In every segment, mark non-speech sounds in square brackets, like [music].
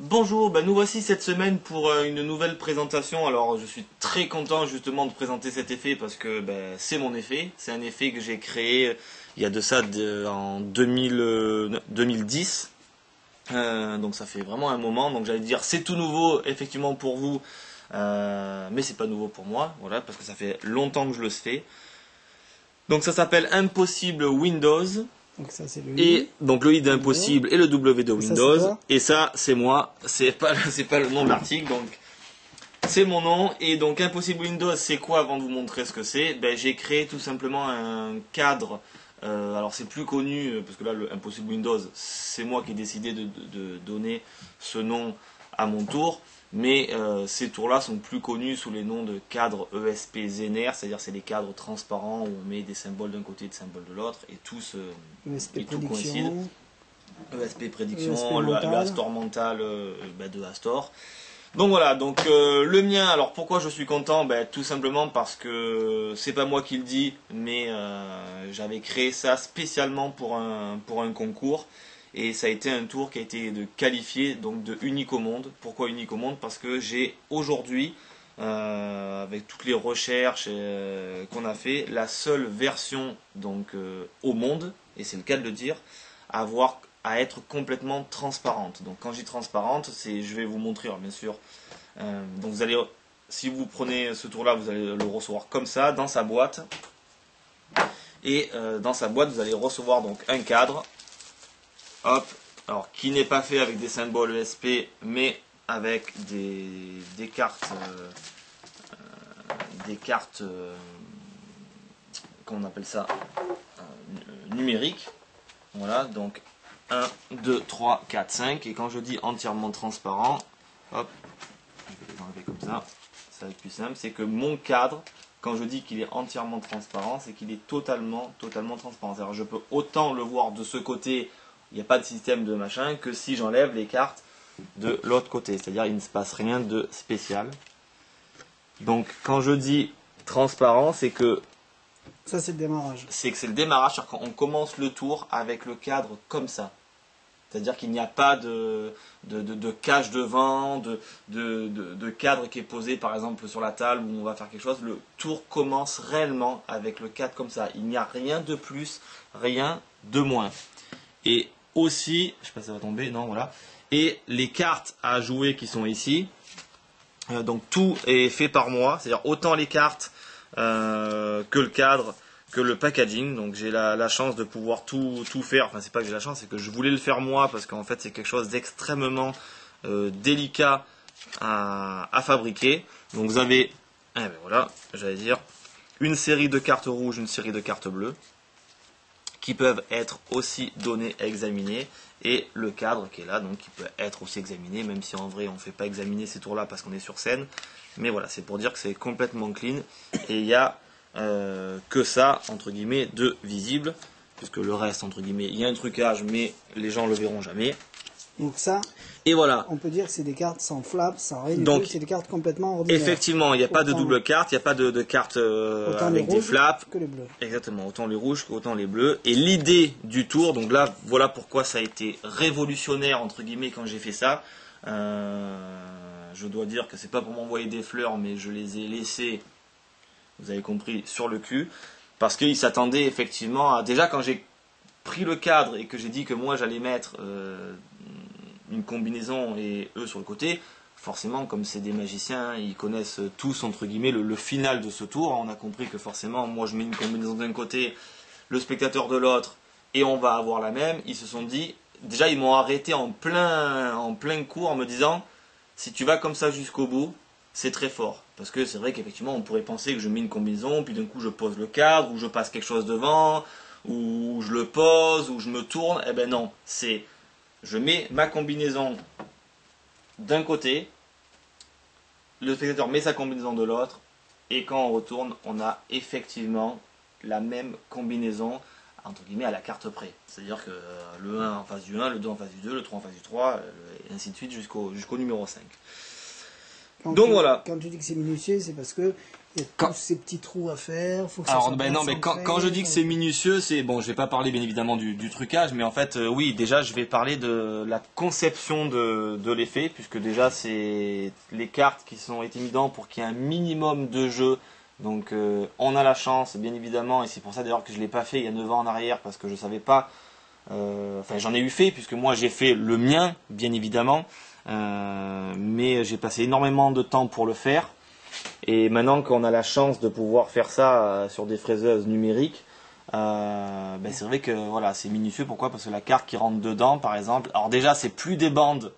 Bonjour, ben nous voici cette semaine pour euh, une nouvelle présentation. Alors je suis très content justement de présenter cet effet parce que ben, c'est mon effet. C'est un effet que j'ai créé euh, il y a de ça en 2000, 2010. Euh, donc ça fait vraiment un moment. Donc j'allais dire c'est tout nouveau effectivement pour vous, mais c'est pas nouveau pour moi. Voilà parce que ça fait longtemps que je le fais. Donc ça s'appelle Impossible Windows. Donc ça c'est le Et donc le i d'impossible et le W de Windows. et ça c'est moi. C'est pas c'est pas le nom de l'article donc c'est mon nom et donc Impossible Windows c'est quoi avant de vous montrer ce que c'est? Ben, j'ai créé tout simplement un cadre euh, alors c'est plus connu euh, parce que là le Impossible Windows c'est moi qui ai décidé de, de, donner ce nom à mon tour mais euh, ces tours-là sont plus connus sous les noms de cadres ESP Zener, c'est-à-dire c'est des cadres transparents où on met des symboles d'un côté et des symboles de l'autre, et tout, se, ESP tout coïncide. ESP prédiction, le, Astor mental euh, bah, de Astor. Donc voilà, donc euh, le mien, alors pourquoi je suis content? Ben, Tout simplement parce que c'est pas moi qui le dis, mais j'avais créé ça spécialement pour un, pour un concours. Et ça a été un tour qui a été qualifié donc de unique au monde. Pourquoi unique au monde? Parce que j'ai aujourd'hui, euh, avec toutes les recherches euh, qu'on a fait, la seule version euh, au monde, et c'est le cas de le dire, à avoir à être complètement transparente. Donc quand je dis transparente, c'est je vais vous montrer bien sûr. donc si vous prenez ce tour là, vous allez le recevoir comme ça dans sa boîte. Et dans sa boîte, vous allez recevoir donc un cadre Hop, alors qui n'est pas fait avec des symboles ESP, mais avec des, cartes, euh, euh, des cartes, euh, appelle ça, numériques. Voilà, donc 1, 2, 3, 4, 5. Et quand je dis entièrement transparent, hop, je vais les enlever comme ça, ça va être plus simple, c'est que mon cadre, quand je dis qu'il est entièrement transparent, c'est qu'il est totalement, totalement transparent. C'est-à-dire je peux autant le voir de ce côté il n'y a pas de système de machin que si j'enlève les cartes de l'autre côté. C'est-à-dire il ne se passe rien de spécial. Donc quand je dis transparent, c'est que ça c'est le démarrage. C'est que c'est le démarrage, quand on commence le tour avec le cadre comme ça. C'est-à-dire qu'il n'y a pas de, de, de, cache devant, de, de, cadre qui est posé par exemple sur la table où on va faire quelque chose. Le tour commence réellement avec le cadre comme ça. Il n'y a rien de plus, rien de moins. Et aussi, je sais pas si ça va tomber, non, voilà. Et les cartes à jouer qui sont ici. Euh, donc tout est fait par moi, c'est-à-dire autant les cartes euh, que le cadre, que le packaging. Donc j'ai la, chance de pouvoir tout, tout faire. Enfin c'est pas que j'ai la chance, c'est que je voulais le faire moi parce qu'en fait c'est quelque chose d'extrêmement euh, délicat à, fabriquer. Donc vous avez, eh ben voilà, j'allais dire, une série de cartes rouges, une série de cartes bleues qui peuvent être aussi donnés à examiner et le cadre qui est là donc qui peut être aussi examiné même si en vrai on ne fait pas examiner ces tours là parce qu'on est sur scène. Mais voilà c'est pour dire que c'est complètement clean. Et il n'y a euh, que ça entre guillemets de visible. Puisque le reste entre guillemets il y a un trucage mais les gens le verront jamais donc ça, et voilà. on peut dire que c'est des cartes sans flap, sans rien Donc, c'est des cartes complètement ordinaires. Effectivement, il n'y a pas de double carte, il n'y a pas de, de carte euh, avec des flaps. Que les bleus. Exactement, autant les rouges qu'autant les bleus. Et l'idée du tour, donc là, voilà pourquoi ça a été révolutionnaire, entre guillemets, quand j'ai fait ça. Euh, je dois dire que c'est pas pour m'envoyer des fleurs, mais je les ai laissées, vous avez compris, sur le cul. Parce qu'ils s'attendaient effectivement à... Déjà, quand j'ai pris le cadre et que j'ai dit que moi j'allais mettre euh, une combinaison et eux sur le côté, forcément, comme c'est des magiciens, ils connaissent tous, entre guillemets, le, final de ce tour. On a compris que forcément, moi je mets une combinaison d'un côté, le spectateur de l'autre, et on va avoir la même. Ils se sont dit, déjà ils m'ont arrêté en plein, en plein cours en me disant, si tu vas comme ça jusqu'au bout, c'est très fort. Parce que c'est vrai qu'effectivement, on pourrait penser que je mets une combinaison, puis d'un coup je pose le cadre, ou je passe quelque chose devant, ou je le pose, ou je me tourne. Eh ben non, c'est je mets ma combinaison d'un côté, le spectateur met sa combinaison de l'autre, et quand on retourne, on a effectivement la même combinaison entre guillemets à la carte près. C'est-à-dire que euh, le 1 en face du 1, le 2 en face du 2, le 3 en face du 3, et ainsi de suite jusqu'au jusqu'au numéro 5. Donc voilà. Quand tu dis que c'est minutieux, c'est parce que il y a tous ces petits trous à faire. Faut que Alors, ben non, mais quand, quand, je dis que c'est minutieux, c'est bon, je vais pas parler bien évidemment du, du trucage, mais en fait, euh, oui, déjà, je vais parler de la conception de, de l'effet, puisque déjà, c'est les cartes qui sont été mises dedans pour qu'il y ait un minimum de jeu. Donc, euh, on a la chance, bien évidemment, et c'est pour ça d'ailleurs que je l'ai pas fait il y a 9 ans en arrière, parce que je savais pas. Euh, enfin, j'en ai eu fait, puisque moi j'ai fait le mien, bien évidemment, mais j'ai passé énormément de temps pour le faire. Et maintenant qu'on a la chance de pouvoir faire ça euh, sur des fraiseuses numériques, euh, ben c'est vrai que voilà, c'est minutieux. Pourquoi? Parce que la carte qui rentre dedans, par exemple, alors déjà c'est plus des bandes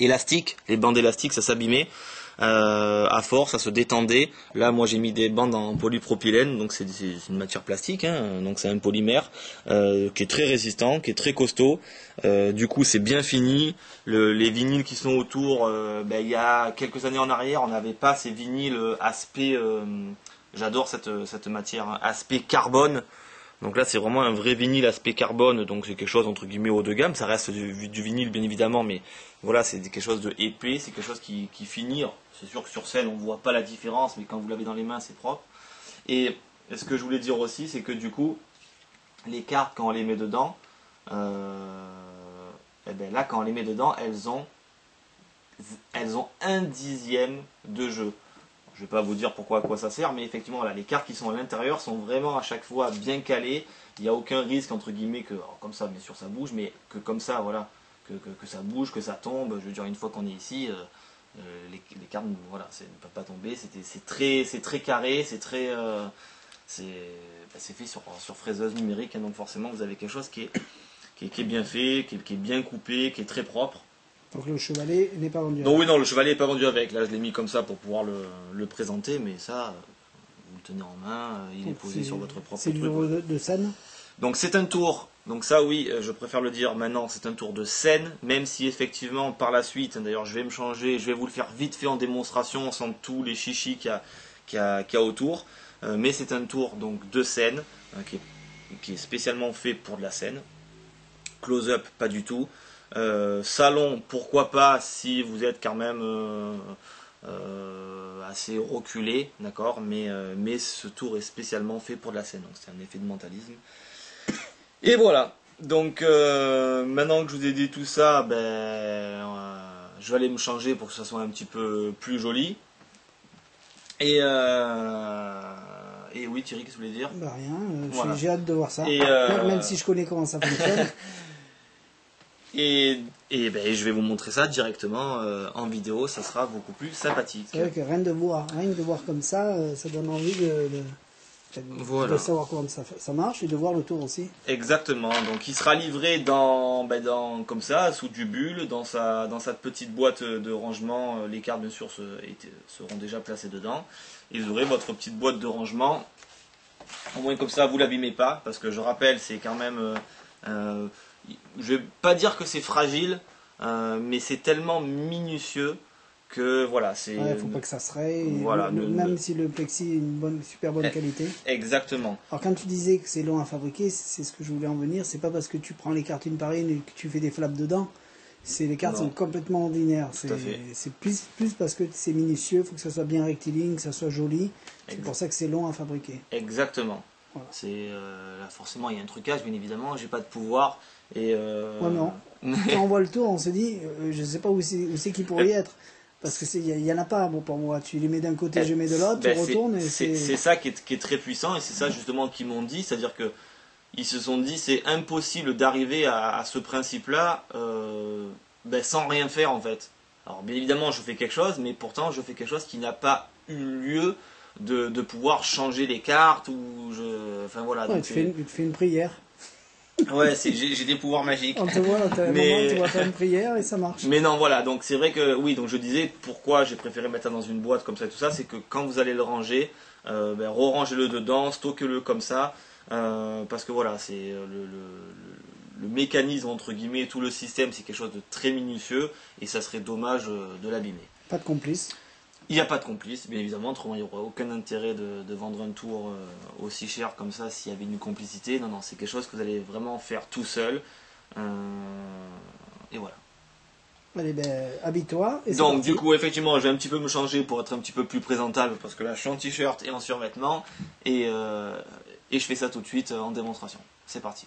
élastiques. Les bandes élastiques, ça s'abîmait. Euh, à force, ça se détendait. Là, moi, j'ai mis des bandes en polypropylène, donc c'est une matière plastique, hein, donc c'est un polymère euh, qui est très résistant, qui est très costaud. Euh, du coup, c'est bien fini. les vinyles qui sont autour, ben, il y a quelques années en arrière, on n'avait pas ces vinyles aspect. J'adore cette, cette matière, hein, aspect carbone. Donc là, c'est vraiment un vrai vinyle aspect carbone, donc c'est quelque chose entre guillemets haut de gamme. Ça reste du, vinyle, bien évidemment, mais voilà, c'est quelque chose de épais, c'est quelque chose qui, finit. C'est sûr que sur scène, on ne voit pas la différence, mais quand vous l'avez dans les mains, c'est propre. Et ce que je voulais dire aussi, c'est que du coup, les cartes, quand on les met dedans, euh, eh ben là, quand on les met dedans, elles ont, elles ont un dixième de jeu. Je ne vais pas vous dire pourquoi à quoi ça sert, mais effectivement, les cartes qui sont à l'intérieur sont vraiment à chaque fois bien calées. Il n'y a aucun risque, entre guillemets, que, comme ça, bien sûr, ça bouge, mais que comme ça, voilà, que, ça bouge, que ça tombe. Je veux dire, une fois qu'on est ici, euh, euh, les, cartes, voilà, ne peuvent pas tomber. C'est très, très carré, c'est très, euh, bah, c'est fait sur, sur fraiseuse numérique, hein, donc forcément vous avez quelque chose qui est, bien fait, qui est, bien coupé, qui est très propre. Donc le chevalet n'est pas vendu. Non, oui, non, le chevalet n'est pas vendu avec. Là, je l'ai mis comme ça pour pouvoir le, présenter, mais ça, vous le tenez en main, il est posé sur votre propre. C'est du de, de scène. Donc c'est un tour donc ça oui, euh, je préfère le dire maintenant, c'est un tour de scène, même si effectivement par la suite, d'ailleurs je vais me changer, je vais vous le faire vite fait en démonstration sans tous les chichis qu'il y, a, autour, euh, mais c'est un tour donc de scène euh, qui, est, spécialement fait pour de la scène. Close-up, pas du tout. Salon, pourquoi pas si vous êtes quand même assez reculé, d'accord, mais, mais ce tour est spécialement fait pour de la scène, donc c'est un effet de mentalisme. Et voilà. Donc euh, maintenant que je vous ai dit tout ça, ben, euh, je vais aller me changer pour que ça soit un petit peu plus joli. Et, euh, et oui, Thierry, qu'est-ce que vous voulez dire? Bah Rien, j'ai hâte de voir ça. Même si je connais comment ça fonctionne. [laughs] et, et ben, je vais vous montrer ça directement en vidéo, ça sera beaucoup plus sympathique. C'est vrai que rien de voir, rien de voir comme ça, ça donne envie de de savoir comment ça, marche et de voir le tour aussi. Exactement. Donc il sera livré dans, ben dans comme ça, sous du bulle, dans sa, dans sa petite boîte de rangement. Euh, les cartes bien sûr seront déjà placées dedans. Et vous aurez votre petite boîte de rangement. Au moins comme ça, vous l'abîmez pas, parce que je rappelle, c'est quand même. Euh, euh, je vais pas dire que c'est fragile, mais c'est tellement minutieux que voilà, c'est. Ouais, faut pas que ça se raye. Voilà, même si le plexi est une bonne, super bonne eh, qualité. Exactement. Alors quand tu disais que c'est long à fabriquer, c'est ce que je voulais en venir. C'est pas parce que tu prends les cartes une par une et que tu fais des flaps dedans. C'est les cartes sont complètement ordinaires. C'est plus plus parce que c'est minutieux. Il faut que ça soit bien rectiligne, que ça soit joli. C'est pour ça que c'est long à fabriquer. Exactement. C'est euh, là forcément il y a un trucage, bien évidemment. J'ai pas de pouvoir et. Euh... non. [laughs] quand on voit le tour, on se dit, euh, je sais pas où c'est qui pourrait y être. Parce qu'il n'y en a pas bon, pour moi. Tu les mets d'un côté, je mets de l'autre, tu ben, retournes. C'est ça qui est, qui est, très puissant et c'est ça justement qu'ils m'ont dit. C'est-à-dire que ils se sont dit c'est impossible d'arriver à, ce principe-là euh, ben, sans rien faire en fait. Alors bien évidemment je fais quelque chose, mais pourtant je fais quelque chose qui n'a pas eu lieu de, de, pouvoir changer les cartes ou je. Enfin voilà. tu, fais tu fais une prière. Ouais, j'ai des pouvoirs magiques. On te voit, mais... tu vas faire une prière et ça marche. Mais non, voilà, donc c'est vrai que, oui, donc je disais pourquoi j'ai préféré mettre ça dans une boîte comme ça et tout ça, c'est que quand vous allez le ranger, euh, ben, re-rangez-le dedans, stockez-le comme ça, euh, parce que voilà, c'est euh, le, le, le, mécanisme, entre guillemets, tout le système, c'est quelque chose de très minutieux et ça serait dommage euh, de l'abîmer. Pas de complice il n'y a pas de complice, bien évidemment, autrement il n'y aurait aucun intérêt de, vendre un tour euh, aussi cher comme ça s'il y avait une complicité. Non, non, c'est quelque chose que vous allez vraiment faire tout seul. Euh, et voilà. Allez, ben, habille-toi. Donc, du coup, effectivement, je vais un petit peu me changer pour être un petit peu plus présentable parce que là, je suis en t-shirt et en survêtement et, euh, et je fais ça tout de suite en démonstration. C'est parti.